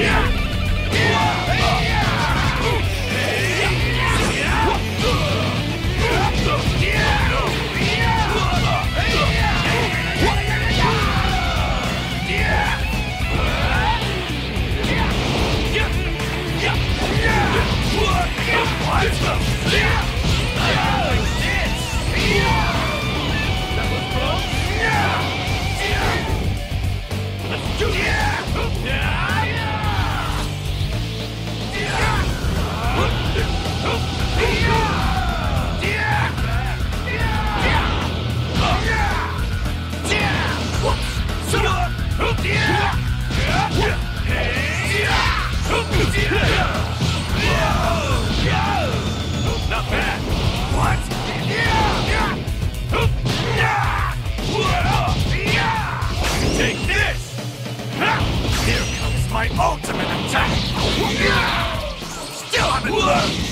Let's my ultimate attack! Still haven't learned!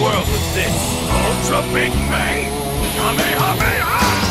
World with this Ultra Big Bang Kamehameha!